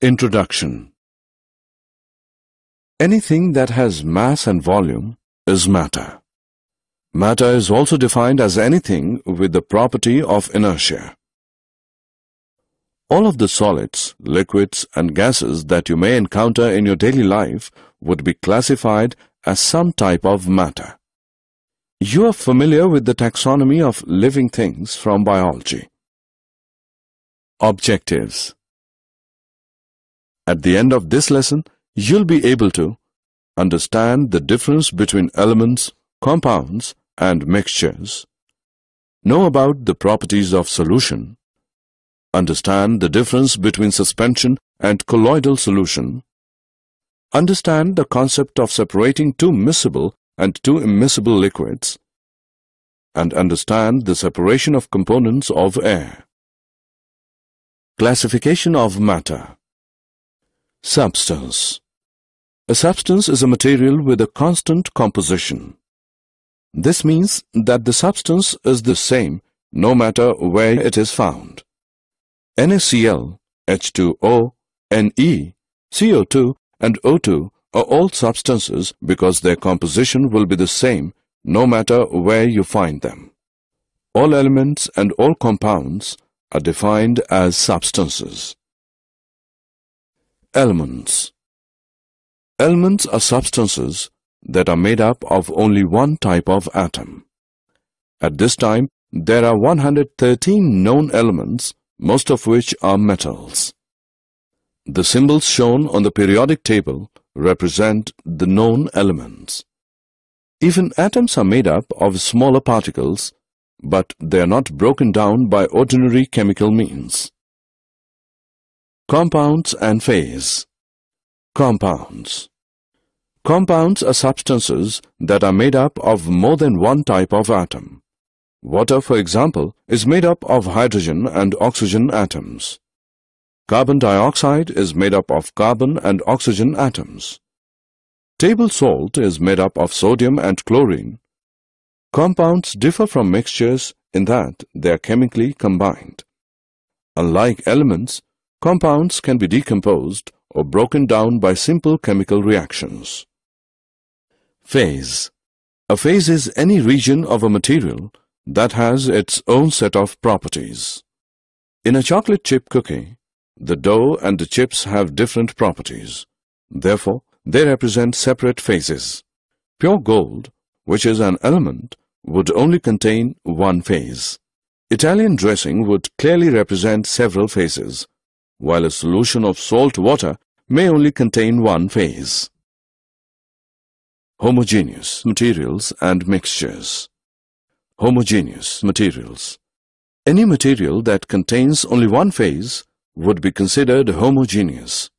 Introduction Anything that has mass and volume is matter. Matter is also defined as anything with the property of inertia. All of the solids, liquids and gases that you may encounter in your daily life would be classified as some type of matter. You are familiar with the taxonomy of living things from biology. Objectives At the end of this lesson, you'll be able to understand the difference between elements, compounds, and mixtures, know about the properties of solution, understand the difference between suspension and colloidal solution, understand the concept of separating two miscible and two immiscible liquids, and understand the separation of components of air. Classification of matter Substance A substance is a material with a constant composition. This means that the substance is the same no matter where it is found. NaCl, H2O, Ne, CO2 and O2 are all substances because their composition will be the same no matter where you find them. All elements and all compounds are defined as substances. Elements Elements are substances that are made up of only one type of atom. At this time, there are 113 known elements, most of which are metals. The symbols shown on the periodic table represent the known elements. Even atoms are made up of smaller particles, but they are not broken down by ordinary chemical means. Compounds and phase Compounds Compounds are substances that are made up of more than one type of atom. Water, for example, is made up of hydrogen and oxygen atoms. Carbon dioxide is made up of carbon and oxygen atoms. Table salt is made up of sodium and chlorine. Compounds differ from mixtures in that they are chemically combined. Unlike elements, compounds can be decomposed or broken down by simple chemical reactions. Phase A phase is any region of a material that has its own set of properties. In a chocolate chip cookie, the dough and the chips have different properties. Therefore, they represent separate phases. Pure gold, which is an element, would only contain one phase. Italian dressing would clearly represent several phases, while a solution of salt water may only contain one phase homogeneous materials and mixtures. Homogeneous materials. Any material that contains only one phase would be considered homogeneous.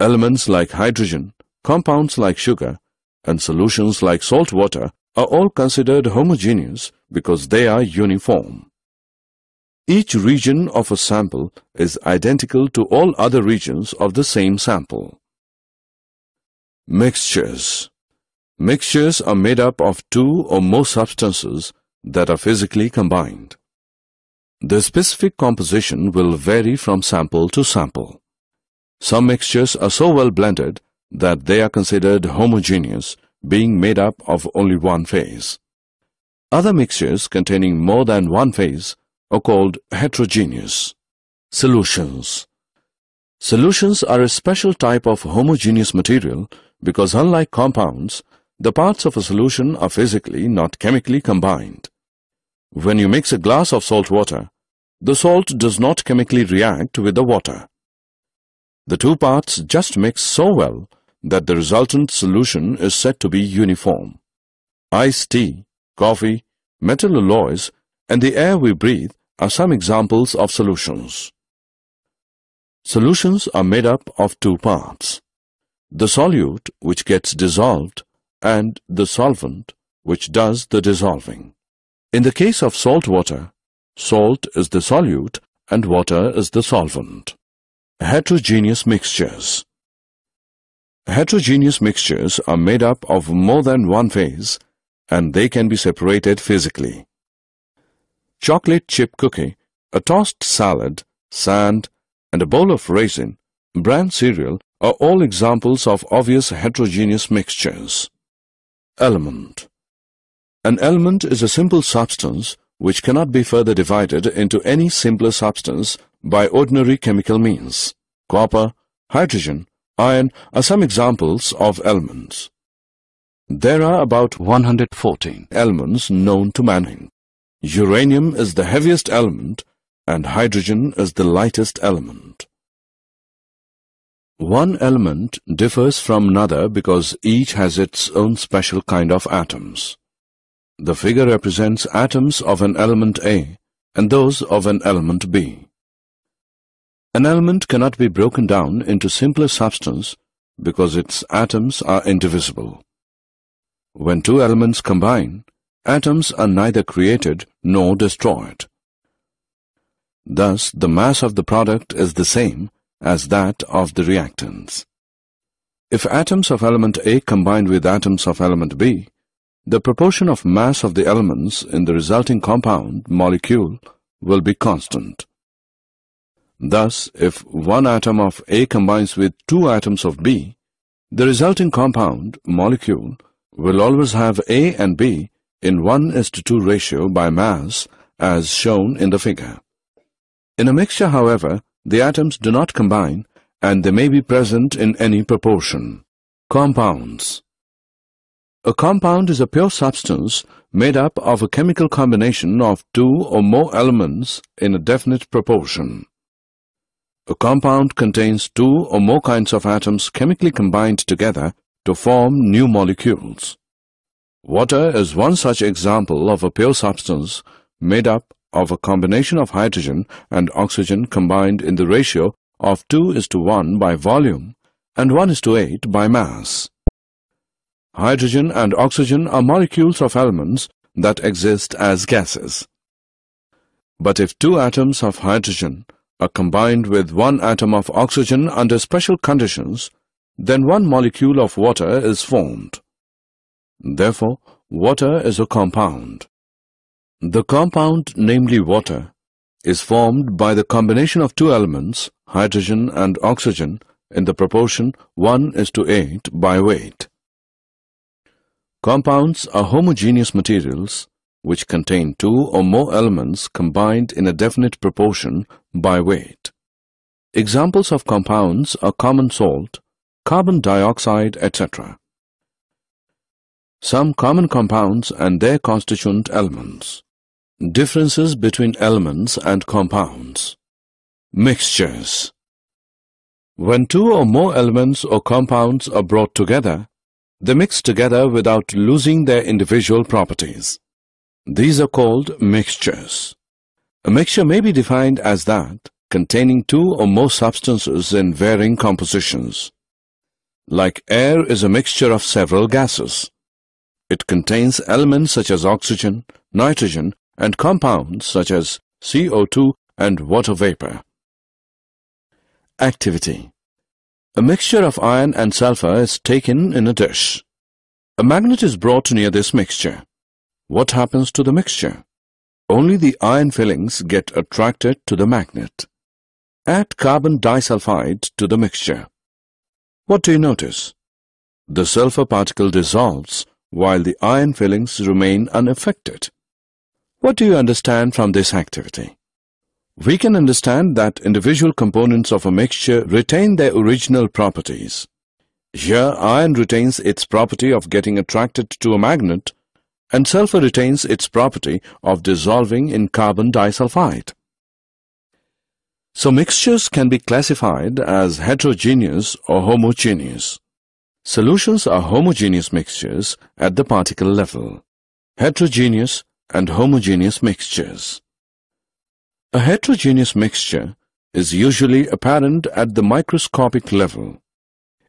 Elements like hydrogen, compounds like sugar, and solutions like salt water are all considered homogeneous because they are uniform. Each region of a sample is identical to all other regions of the same sample. Mixtures Mixtures are made up of two or more substances that are physically combined. The specific composition will vary from sample to sample. Some mixtures are so well blended that they are considered homogeneous, being made up of only one phase. Other mixtures containing more than one phase are called heterogeneous. Solutions Solutions are a special type of homogeneous material because unlike compounds, the parts of a solution are physically, not chemically combined. When you mix a glass of salt water, the salt does not chemically react with the water. The two parts just mix so well that the resultant solution is said to be uniform. Iced tea, coffee, metal alloys, and the air we breathe are some examples of solutions. Solutions are made up of two parts. The solute, which gets dissolved, and the solvent which does the dissolving. In the case of salt water, salt is the solute and water is the solvent. Heterogeneous mixtures Heterogeneous mixtures are made up of more than one phase and they can be separated physically. Chocolate chip cookie, a tossed salad, sand, and a bowl of raisin bran cereal are all examples of obvious heterogeneous mixtures. Element An element is a simple substance which cannot be further divided into any simpler substance by ordinary chemical means. Copper, hydrogen, iron are some examples of elements. There are about 114 elements known to mankind. Uranium is the heaviest element and hydrogen is the lightest element. One element differs from another because each has its own special kind of atoms. The figure represents atoms of an element A and those of an element B. An element cannot be broken down into simpler substance because its atoms are indivisible. When two elements combine, atoms are neither created nor destroyed. Thus, the mass of the product is the same as that of the reactants. If atoms of element A combine with atoms of element B, the proportion of mass of the elements in the resulting compound molecule will be constant. Thus, if one atom of A combines with two atoms of B, the resulting compound molecule will always have A and B in 1 is to 2 ratio by mass as shown in the figure. In a mixture, however, the atoms do not combine and they may be present in any proportion. Compounds A compound is a pure substance made up of a chemical combination of two or more elements in a definite proportion. A compound contains two or more kinds of atoms chemically combined together to form new molecules. Water is one such example of a pure substance made up of a combination of hydrogen and oxygen combined in the ratio of 2 is to 1 by volume and 1 is to 8 by mass. Hydrogen and oxygen are molecules of elements that exist as gases. But if two atoms of hydrogen are combined with one atom of oxygen under special conditions, then one molecule of water is formed. Therefore, water is a compound. The compound, namely water, is formed by the combination of two elements, hydrogen and oxygen, in the proportion 1 is to 8 by weight. Compounds are homogeneous materials which contain two or more elements combined in a definite proportion by weight. Examples of compounds are common salt, carbon dioxide, etc. Some common compounds and their constituent elements. Differences between elements and compounds. Mixtures. When two or more elements or compounds are brought together, they mix together without losing their individual properties. These are called mixtures. A mixture may be defined as that containing two or more substances in varying compositions like air is a mixture of several gases. It contains elements such as oxygen, nitrogen, and compounds such as CO2 and water vapor. Activity A mixture of iron and sulfur is taken in a dish. A magnet is brought near this mixture. What happens to the mixture? Only the iron fillings get attracted to the magnet. Add carbon disulfide to the mixture. What do you notice? The sulfur particle dissolves while the iron fillings remain unaffected. What do you understand from this activity? We can understand that individual components of a mixture retain their original properties. Here, iron retains its property of getting attracted to a magnet and sulfur retains its property of dissolving in carbon disulfide. So mixtures can be classified as heterogeneous or homogeneous. Solutions are homogeneous mixtures at the particle level. Heterogeneous and homogeneous mixtures. A heterogeneous mixture is usually apparent at the microscopic level.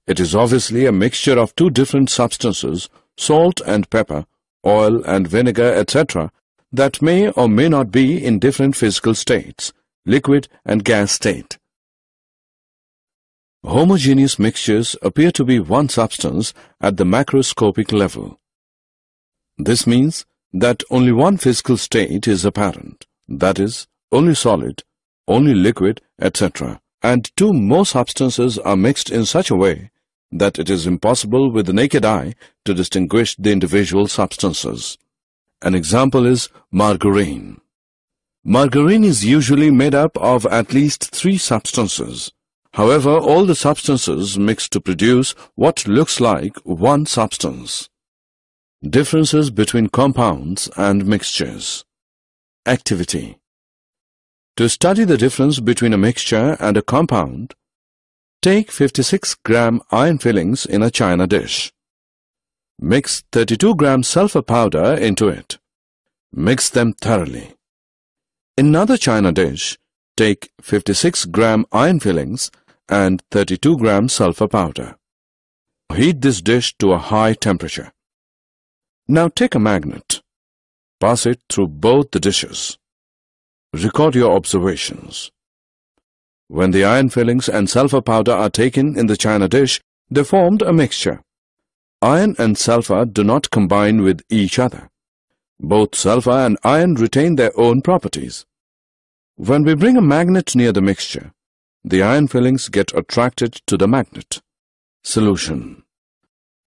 It is obviously a mixture of two different substances, salt and pepper, oil and vinegar, etc., that may or may not be in different physical states liquid and gas state. Homogeneous mixtures appear to be one substance at the macroscopic level. This means that only one physical state is apparent, that is, only solid, only liquid, etc., and two more substances are mixed in such a way that it is impossible with the naked eye to distinguish the individual substances. An example is margarine. Margarine is usually made up of at least three substances. However, all the substances mix to produce what looks like one substance. Differences between compounds and mixtures. Activity To study the difference between a mixture and a compound, take 56 gram iron fillings in a china dish. Mix 32 gram sulfur powder into it. Mix them thoroughly. In another china dish, take 56 gram iron fillings and 32 gram sulfur powder. Heat this dish to a high temperature. Now take a magnet. Pass it through both the dishes. Record your observations. When the iron fillings and sulfur powder are taken in the china dish, they formed a mixture. Iron and sulfur do not combine with each other. Both sulfur and iron retain their own properties. When we bring a magnet near the mixture, the iron fillings get attracted to the magnet. Solution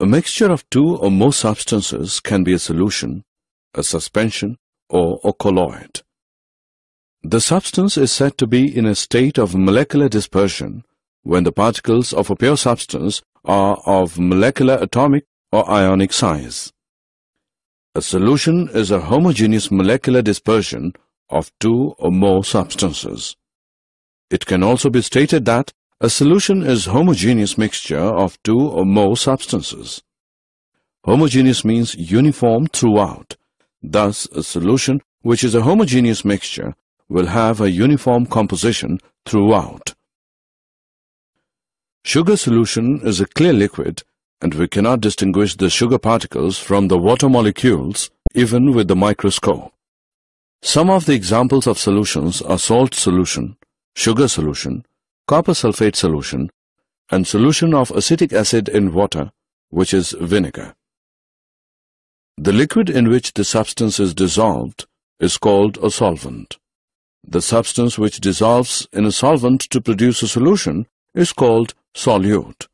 A mixture of two or more substances can be a solution, a suspension, or a colloid. The substance is said to be in a state of molecular dispersion when the particles of a pure substance are of molecular atomic or ionic size. A solution is a homogeneous molecular dispersion of two or more substances. It can also be stated that a solution is homogeneous mixture of two or more substances. Homogeneous means uniform throughout. Thus, a solution which is a homogeneous mixture will have a uniform composition throughout. Sugar solution is a clear liquid and we cannot distinguish the sugar particles from the water molecules even with the microscope. Some of the examples of solutions are salt solution, sugar solution, copper sulfate solution, and solution of acetic acid in water, which is vinegar. The liquid in which the substance is dissolved is called a solvent. The substance which dissolves in a solvent to produce a solution is called solute.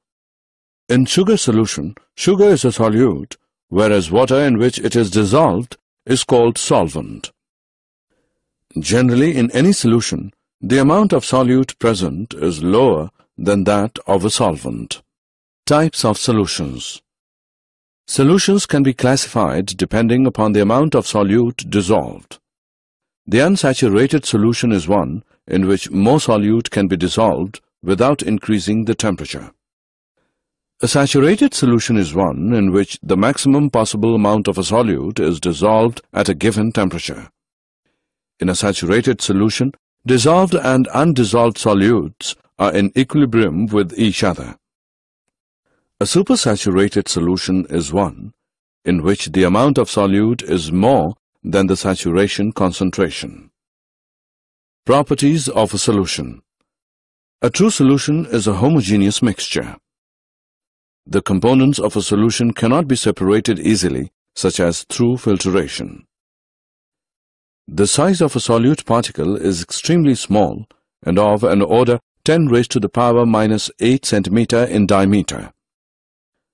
In sugar solution, sugar is a solute, whereas water in which it is dissolved is called solvent. Generally, in any solution, the amount of solute present is lower than that of a solvent. Types of solutions Solutions can be classified depending upon the amount of solute dissolved. The unsaturated solution is one in which more solute can be dissolved without increasing the temperature. A saturated solution is one in which the maximum possible amount of a solute is dissolved at a given temperature. In a saturated solution, dissolved and undissolved solutes are in equilibrium with each other. A supersaturated solution is one in which the amount of solute is more than the saturation concentration. Properties of a solution A true solution is a homogeneous mixture. The components of a solution cannot be separated easily, such as through filtration. The size of a solute particle is extremely small and of an order 10 raised to the power minus 8 centimeter in diameter.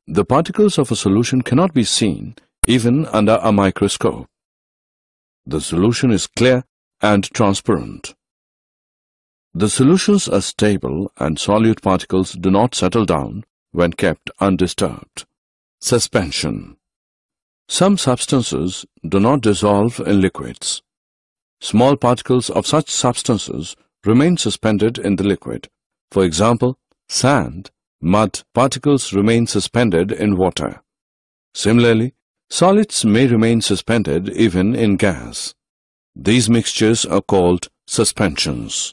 The particles of a solution cannot be seen even under a microscope. The solution is clear and transparent. The solutions are stable and solute particles do not settle down when kept undisturbed. Suspension Some substances do not dissolve in liquids. Small particles of such substances remain suspended in the liquid. For example, sand, mud particles remain suspended in water. Similarly, solids may remain suspended even in gas. These mixtures are called suspensions.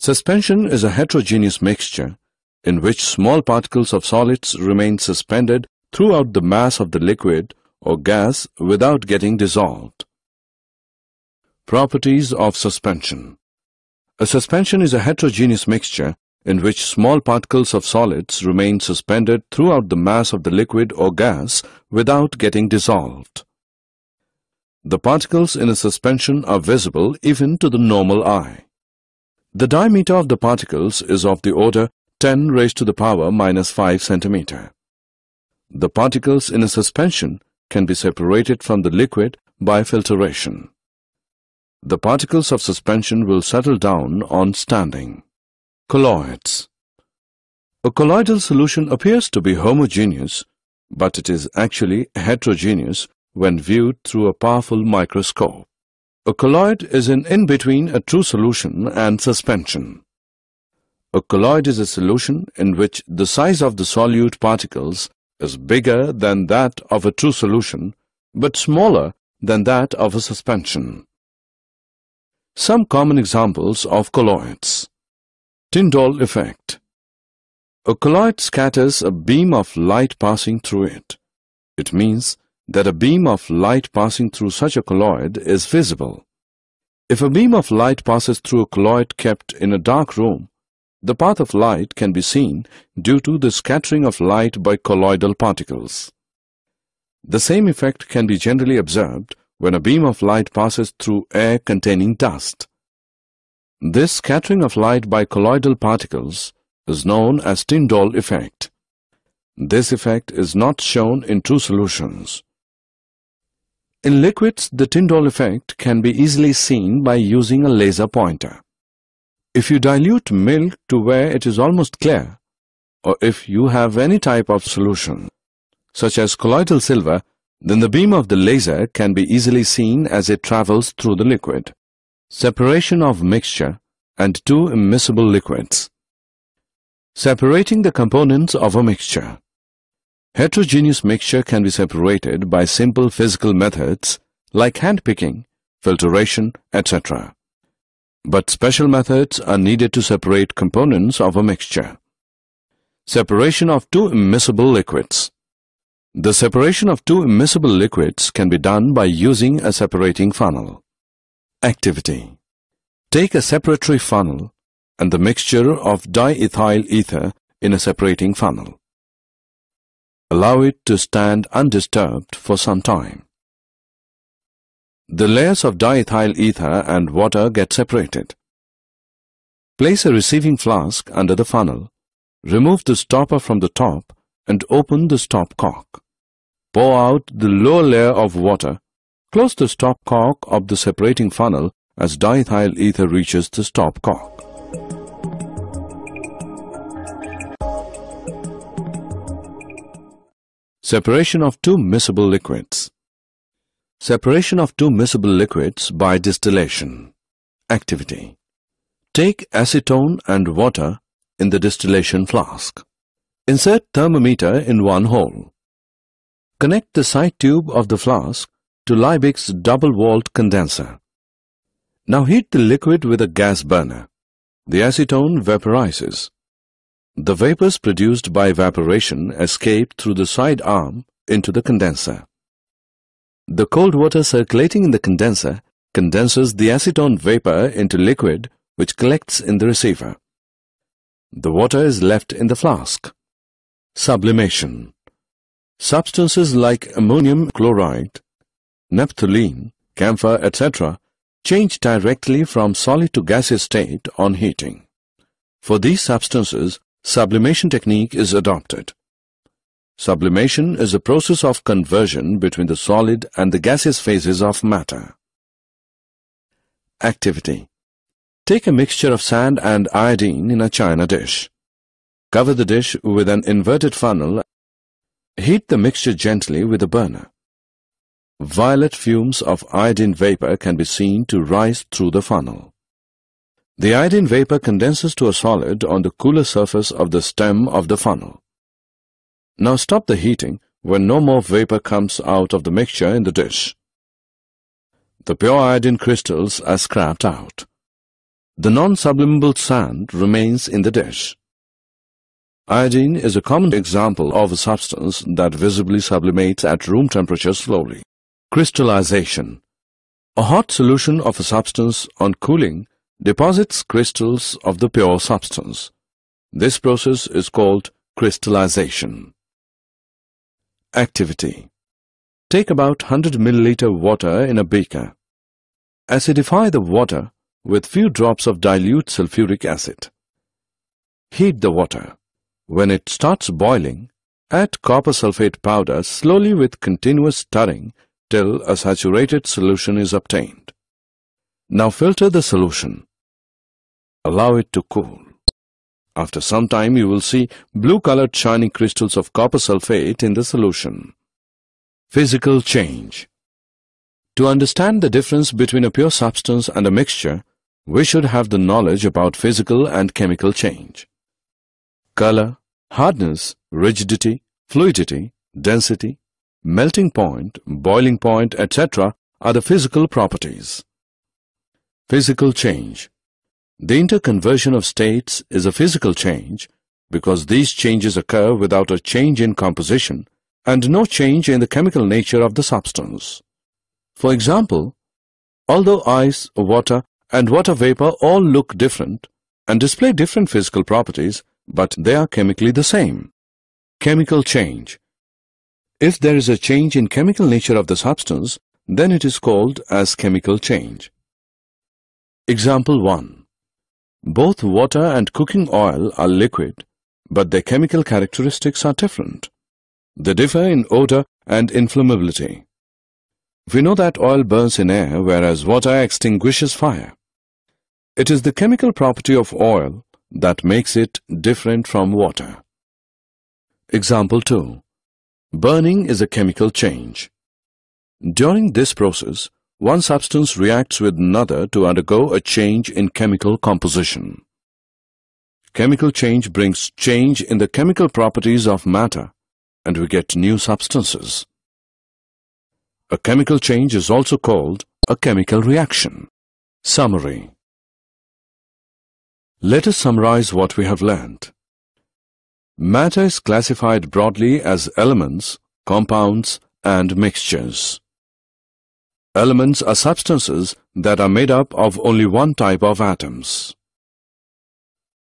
Suspension is a heterogeneous mixture in which small particles of solids remain suspended throughout the mass of the liquid or gas without getting dissolved. Properties of suspension A suspension is a heterogeneous mixture in which small particles of solids remain suspended throughout the mass of the liquid or gas without getting dissolved. The particles in a suspension are visible even to the normal eye. The diameter of the particles is of the order 10 raised to the power minus 5 centimeter. The particles in a suspension can be separated from the liquid by filtration. The particles of suspension will settle down on standing. Colloids A colloidal solution appears to be homogeneous, but it is actually heterogeneous when viewed through a powerful microscope. A colloid is an in-between a true solution and suspension. A colloid is a solution in which the size of the solute particles is bigger than that of a true solution, but smaller than that of a suspension. Some common examples of colloids. Tyndall effect. A colloid scatters a beam of light passing through it. It means that a beam of light passing through such a colloid is visible. If a beam of light passes through a colloid kept in a dark room, the path of light can be seen due to the scattering of light by colloidal particles. The same effect can be generally observed when a beam of light passes through air containing dust. This scattering of light by colloidal particles is known as Tyndall effect. This effect is not shown in true solutions. In liquids, the Tyndall effect can be easily seen by using a laser pointer. If you dilute milk to where it is almost clear, or if you have any type of solution, such as colloidal silver, then the beam of the laser can be easily seen as it travels through the liquid. Separation of mixture and two immiscible liquids. Separating the components of a mixture. Heterogeneous mixture can be separated by simple physical methods like handpicking, filtration, etc. But special methods are needed to separate components of a mixture. Separation of two immiscible liquids. The separation of two immiscible liquids can be done by using a separating funnel. Activity Take a separatory funnel and the mixture of diethyl ether in a separating funnel. Allow it to stand undisturbed for some time. The layers of diethyl ether and water get separated. Place a receiving flask under the funnel, remove the stopper from the top and open the stop cock. Pour out the lower layer of water. Close the stop cock of the separating funnel as diethyl ether reaches the stop cock. Separation of two miscible liquids. Separation of two miscible liquids by distillation. Activity. Take acetone and water in the distillation flask. Insert thermometer in one hole. Connect the side tube of the flask to Liebig's double-walled condenser. Now heat the liquid with a gas burner. The acetone vaporizes. The vapors produced by evaporation escape through the side arm into the condenser. The cold water circulating in the condenser condenses the acetone vapor into liquid which collects in the receiver. The water is left in the flask. Sublimation Substances like ammonium chloride, naphthalene, camphor, etc. change directly from solid to gaseous state on heating. For these substances, sublimation technique is adopted. Sublimation is a process of conversion between the solid and the gaseous phases of matter. Activity Take a mixture of sand and iodine in a china dish. Cover the dish with an inverted funnel Heat the mixture gently with a burner. Violet fumes of iodine vapor can be seen to rise through the funnel. The iodine vapor condenses to a solid on the cooler surface of the stem of the funnel. Now stop the heating when no more vapor comes out of the mixture in the dish. The pure iodine crystals are scraped out. The non-sublimable sand remains in the dish. Iodine is a common example of a substance that visibly sublimates at room temperature slowly. Crystallization A hot solution of a substance on cooling deposits crystals of the pure substance. This process is called crystallization. Activity Take about 100 milliliter water in a beaker. Acidify the water with few drops of dilute sulfuric acid. Heat the water. When it starts boiling, add copper sulfate powder slowly with continuous stirring till a saturated solution is obtained. Now filter the solution. Allow it to cool. After some time you will see blue-colored shining crystals of copper sulfate in the solution. Physical change To understand the difference between a pure substance and a mixture, we should have the knowledge about physical and chemical change. Color, hardness, rigidity, fluidity, density, melting point, boiling point, etc. are the physical properties. Physical change the interconversion of states is a physical change because these changes occur without a change in composition and no change in the chemical nature of the substance. For example, although ice, water and water vapor all look different and display different physical properties, but they are chemically the same. Chemical change. If there is a change in chemical nature of the substance, then it is called as chemical change. Example 1. Both water and cooking oil are liquid, but their chemical characteristics are different. They differ in odor and inflammability. We know that oil burns in air, whereas water extinguishes fire. It is the chemical property of oil that makes it different from water. Example 2. Burning is a chemical change. During this process, one substance reacts with another to undergo a change in chemical composition. Chemical change brings change in the chemical properties of matter and we get new substances. A chemical change is also called a chemical reaction. Summary Let us summarize what we have learned. Matter is classified broadly as elements, compounds and mixtures. Elements are substances that are made up of only one type of atoms.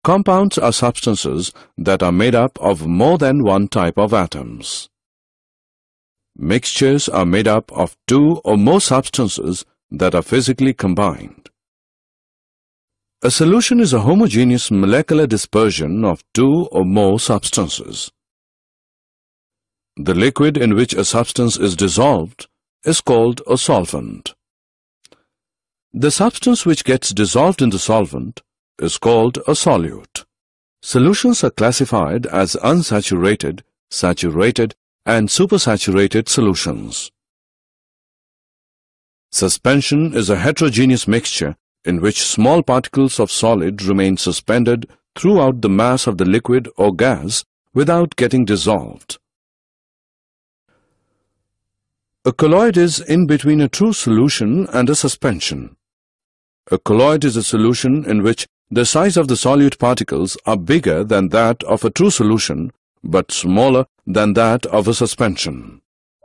Compounds are substances that are made up of more than one type of atoms. Mixtures are made up of two or more substances that are physically combined. A solution is a homogeneous molecular dispersion of two or more substances. The liquid in which a substance is dissolved is called a solvent. The substance which gets dissolved in the solvent is called a solute. Solutions are classified as unsaturated, saturated and supersaturated solutions. Suspension is a heterogeneous mixture in which small particles of solid remain suspended throughout the mass of the liquid or gas without getting dissolved. A colloid is in between a true solution and a suspension. A colloid is a solution in which the size of the solute particles are bigger than that of a true solution but smaller than that of a suspension.